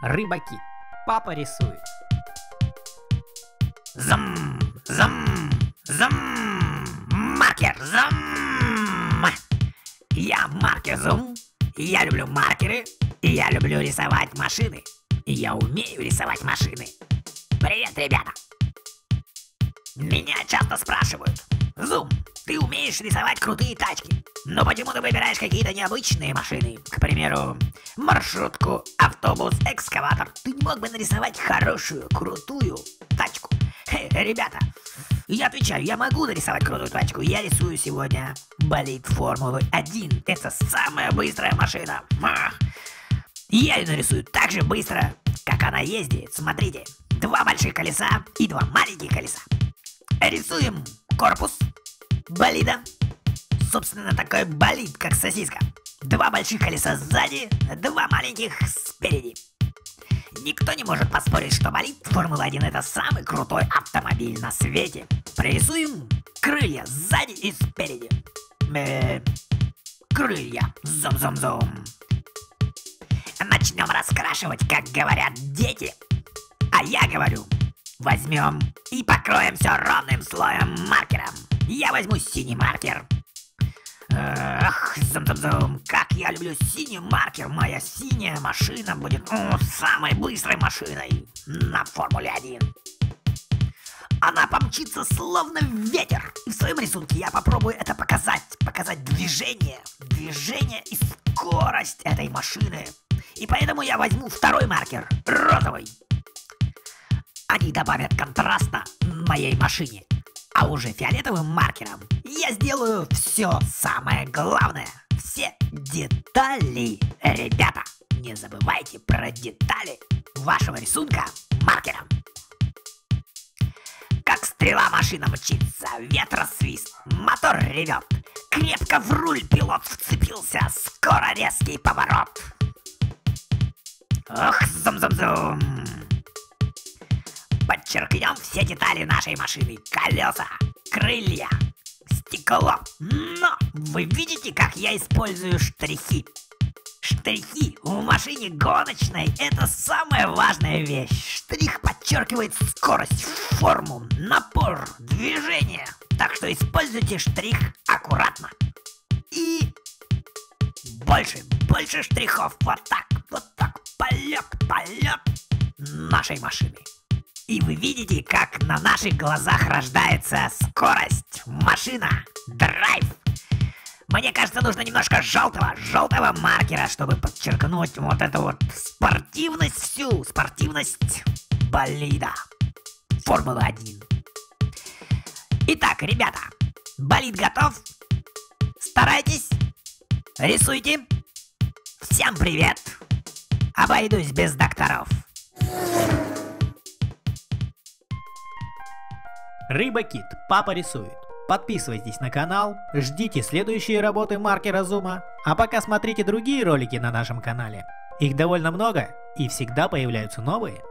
Рыбаки. Папа рисует. Зам, зам, зам, маркер, зам. Я маркер зум. Я люблю маркеры. Я люблю рисовать машины. Я умею рисовать машины. Привет, ребята. Меня часто спрашивают. Зум, ты умеешь рисовать крутые тачки. Но почему ты выбираешь какие-то необычные машины? К примеру, маршрутку, автобус, экскаватор. Ты мог бы нарисовать хорошую, крутую тачку? Хе, ребята, я отвечаю, я могу нарисовать крутую тачку. Я рисую сегодня болид Формулы 1. Это самая быстрая машина. Ах. Я ее нарисую так же быстро, как она ездит. Смотрите, два больших колеса и два маленьких колеса. Рисуем корпус болида. Собственно, такой болид, как сосиска. Два больших колеса сзади, два маленьких спереди. Никто не может поспорить, что болид Формула-1 это самый крутой автомобиль на свете. Прорисуем крылья сзади и спереди. Э, крылья. Зум-зум-зум. Начнем раскрашивать, как говорят дети. А я говорю, возьмем и покроем все ровным слоем маркером. Я возьму синий маркер. Ах, зум-зум-зум, как я люблю синий маркер. Моя синяя машина будет о, самой быстрой машиной на Формуле 1. Она помчится словно ветер. И в своем рисунке я попробую это показать. Показать движение. Движение и скорость этой машины. И поэтому я возьму второй маркер, розовый. Они добавят контраста моей машине. А уже фиолетовым маркером я сделаю все самое главное. Все детали. Ребята, не забывайте про детали вашего рисунка маркером. Как стрела машина мчится, ветросвист, мотор ревет. Крепко в руль пилот вцепился, скоро резкий поворот. Ох, зум-зум-зум. Подчеркнем все детали нашей машины. Колеса, крылья, стекло. Но вы видите, как я использую штрихи? Штрихи в машине гоночной – это самая важная вещь. Штрих подчеркивает скорость, форму, напор, движение. Так что используйте штрих аккуратно. И больше, больше штрихов. Вот так, вот так. Полет, полет нашей машины. И вы видите, как на наших глазах рождается скорость, машина, драйв. Мне кажется, нужно немножко желтого, желтого маркера, чтобы подчеркнуть вот эту вот спортивность всю, спортивность болида. Формула 1. Итак, ребята, болид готов. Старайтесь, рисуйте. Всем привет. Обойдусь без докторов. Рыба-кит. Папа рисует. Подписывайтесь на канал, ждите следующие работы маркера Зума, а пока смотрите другие ролики на нашем канале. Их довольно много и всегда появляются новые.